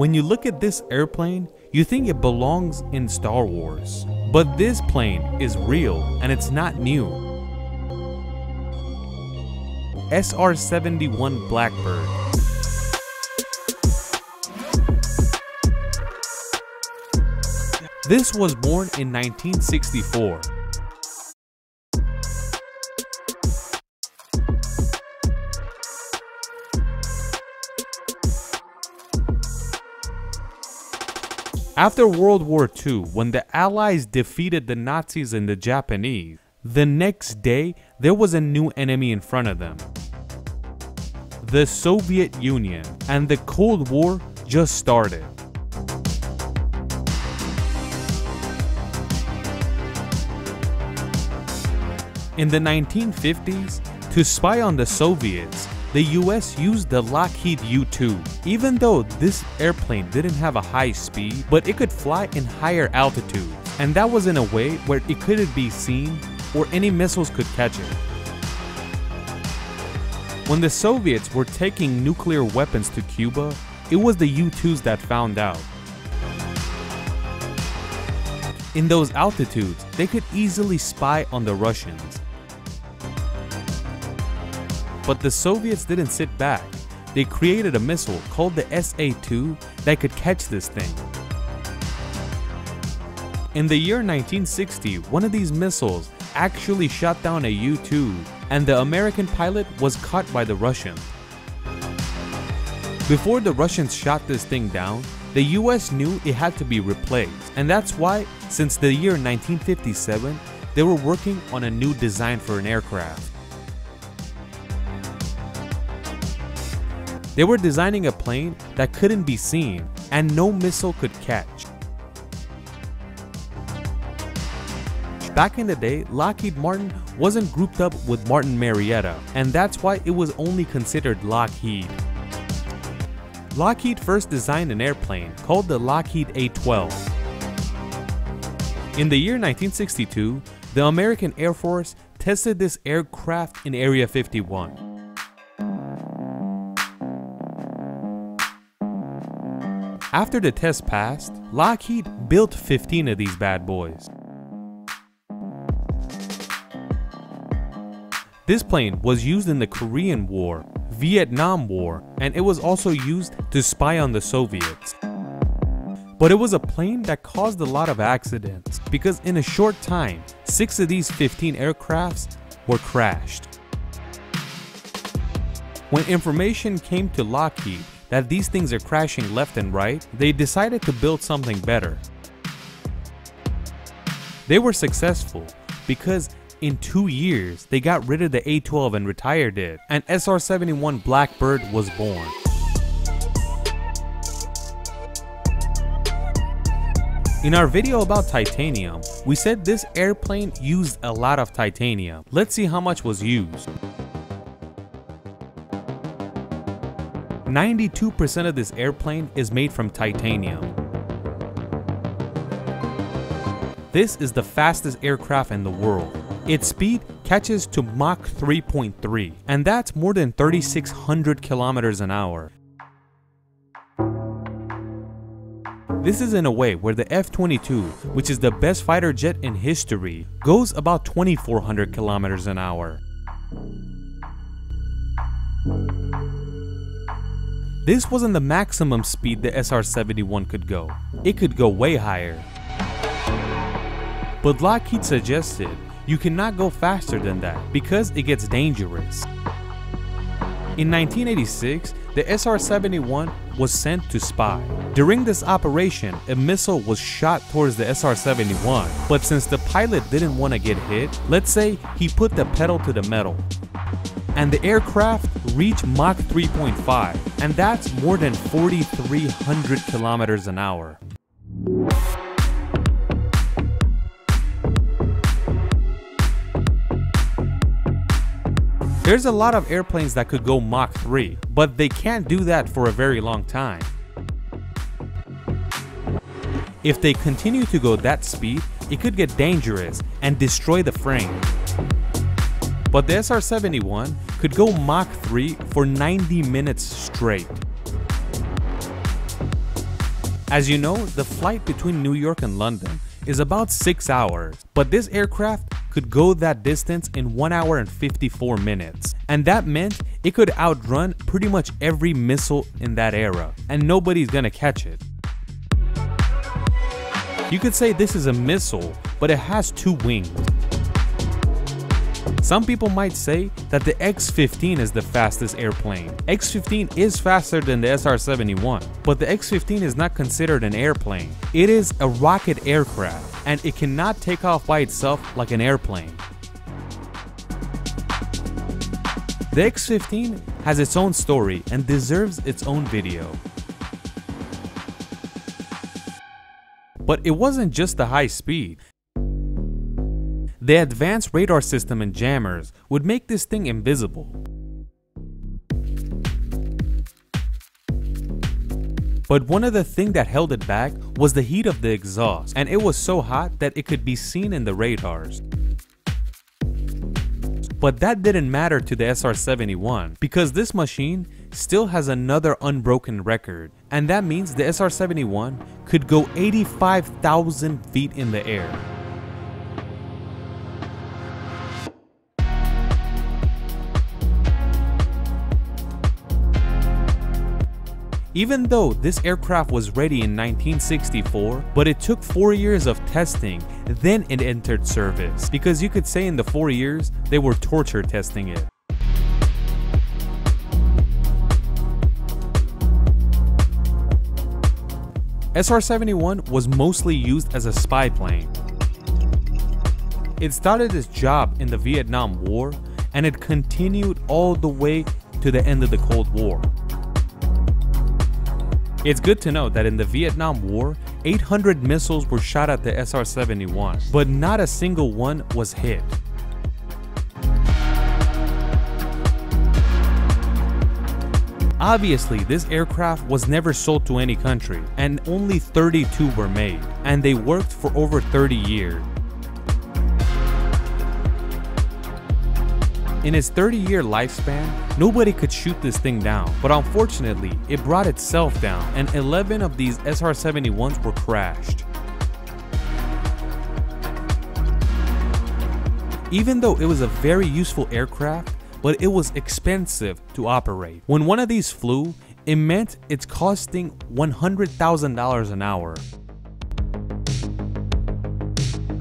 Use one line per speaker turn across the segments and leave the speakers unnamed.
When you look at this airplane, you think it belongs in Star Wars. But this plane is real and it's not new. SR-71 Blackbird. This was born in 1964. After World War II, when the Allies defeated the Nazis and the Japanese, the next day there was a new enemy in front of them. The Soviet Union and the Cold War just started. In the 1950s, to spy on the Soviets, the US used the Lockheed U-2. Even though this airplane didn't have a high speed, but it could fly in higher altitudes. And that was in a way where it couldn't be seen or any missiles could catch it. When the Soviets were taking nuclear weapons to Cuba, it was the U-2s that found out. In those altitudes, they could easily spy on the Russians. But the Soviets didn't sit back. They created a missile called the SA-2 that could catch this thing. In the year 1960, one of these missiles actually shot down a U-2 and the American pilot was caught by the Russians. Before the Russians shot this thing down, the US knew it had to be replaced and that's why since the year 1957 they were working on a new design for an aircraft. They were designing a plane that couldn't be seen and no missile could catch. Back in the day, Lockheed Martin wasn't grouped up with Martin Marietta, and that's why it was only considered Lockheed. Lockheed first designed an airplane called the Lockheed A-12. In the year 1962, the American Air Force tested this aircraft in Area 51. After the test passed, Lockheed built 15 of these bad boys. This plane was used in the Korean War, Vietnam War, and it was also used to spy on the Soviets. But it was a plane that caused a lot of accidents because in a short time, 6 of these 15 aircrafts were crashed. When information came to Lockheed that these things are crashing left and right, they decided to build something better. They were successful because in two years, they got rid of the A-12 and retired it, and SR-71 Blackbird was born. In our video about titanium, we said this airplane used a lot of titanium. Let's see how much was used. 92% of this airplane is made from titanium. This is the fastest aircraft in the world. Its speed catches to Mach 3.3, and that's more than 3,600 kilometers an hour. This is in a way where the F-22, which is the best fighter jet in history, goes about 2,400 kilometers an hour. This wasn't the maximum speed the SR-71 could go. It could go way higher. But Lockheed suggested you cannot go faster than that because it gets dangerous. In 1986, the SR-71 was sent to spy. During this operation, a missile was shot towards the SR-71, but since the pilot didn't want to get hit, let's say he put the pedal to the metal and the aircraft reach Mach 3.5, and that's more than 4,300 kilometers an hour. There's a lot of airplanes that could go Mach 3, but they can't do that for a very long time. If they continue to go that speed, it could get dangerous and destroy the frame. But the SR-71 could go Mach 3 for 90 minutes straight. As you know, the flight between New York and London is about 6 hours, but this aircraft could go that distance in 1 hour and 54 minutes. And that meant it could outrun pretty much every missile in that era, and nobody's gonna catch it. You could say this is a missile, but it has two wings. Some people might say that the X-15 is the fastest airplane. X-15 is faster than the SR-71, but the X-15 is not considered an airplane. It is a rocket aircraft, and it cannot take off by itself like an airplane. The X-15 has its own story and deserves its own video. But it wasn't just the high speed. The advanced radar system and jammers would make this thing invisible. But one of the things that held it back was the heat of the exhaust, and it was so hot that it could be seen in the radars. But that didn't matter to the SR-71 because this machine still has another unbroken record, and that means the SR-71 could go 85,000 feet in the air. Even though this aircraft was ready in 1964, but it took 4 years of testing, then it entered service. Because you could say in the 4 years, they were torture testing it. SR-71 was mostly used as a spy plane. It started its job in the Vietnam War and it continued all the way to the end of the Cold War. It's good to know that in the Vietnam War, 800 missiles were shot at the SR-71, but not a single one was hit. Obviously, this aircraft was never sold to any country, and only 32 were made, and they worked for over 30 years. In its 30 year lifespan, nobody could shoot this thing down, but unfortunately, it brought itself down and 11 of these SR-71s were crashed. Even though it was a very useful aircraft, but it was expensive to operate. When one of these flew, it meant it's costing $100,000 an hour.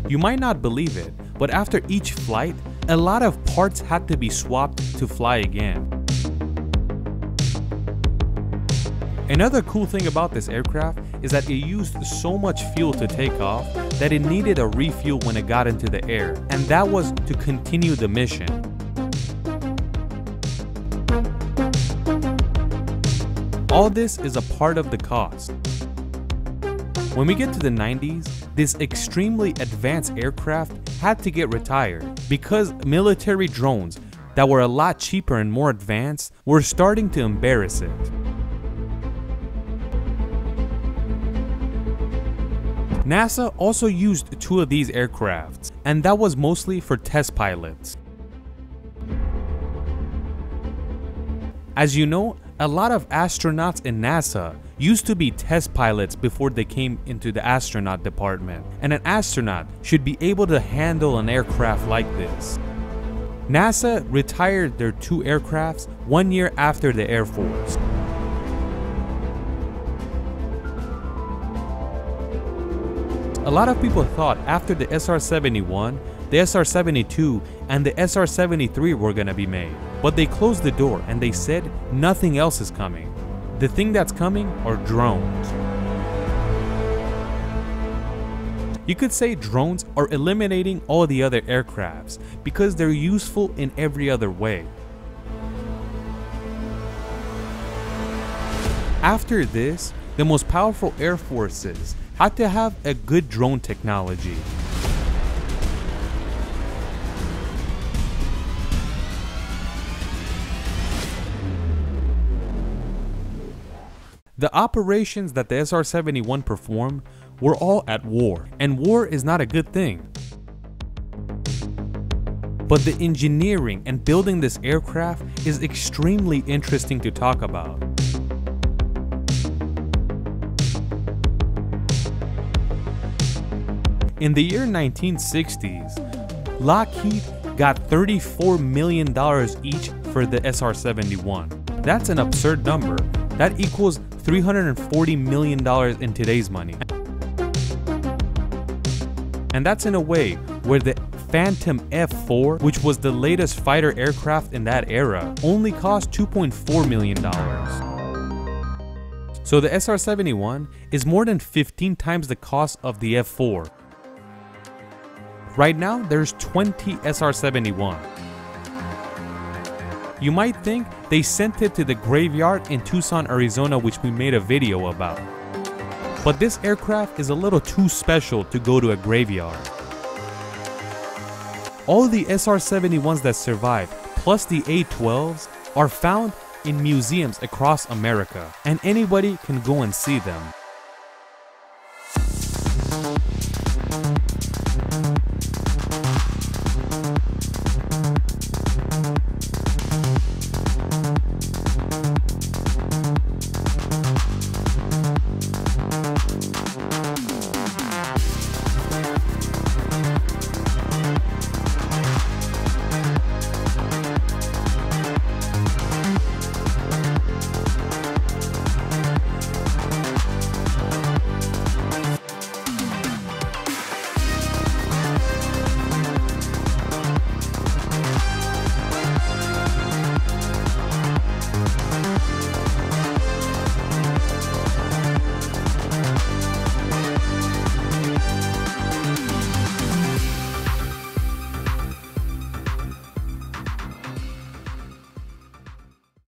You might not believe it, but after each flight, a lot of parts had to be swapped to fly again. Another cool thing about this aircraft is that it used so much fuel to take off that it needed a refuel when it got into the air, and that was to continue the mission. All this is a part of the cost. When we get to the 90s, this extremely advanced aircraft had to get retired because military drones that were a lot cheaper and more advanced were starting to embarrass it. NASA also used two of these aircrafts, and that was mostly for test pilots. As you know, a lot of astronauts in NASA used to be test pilots before they came into the astronaut department, and an astronaut should be able to handle an aircraft like this. NASA retired their two aircrafts one year after the Air Force. A lot of people thought after the SR-71, the SR-72 and the SR-73 were gonna be made. But they closed the door and they said nothing else is coming. The thing that's coming are drones. You could say drones are eliminating all the other aircrafts because they're useful in every other way. After this, the most powerful air forces had to have a good drone technology. The operations that the SR-71 performed were all at war, and war is not a good thing. But the engineering and building this aircraft is extremely interesting to talk about. In the year 1960s, Lockheed got $34 million each for the SR 71. That's an absurd number. That equals $340 million in today's money. And that's in a way where the Phantom F4, which was the latest fighter aircraft in that era, only cost $2.4 million. So the SR-71 is more than 15 times the cost of the F4. Right now, there's 20 SR-71. You might think they sent it to the graveyard in Tucson, Arizona, which we made a video about. But this aircraft is a little too special to go to a graveyard. All the SR-71s that survived, plus the A-12s, are found in museums across America, and anybody can go and see them.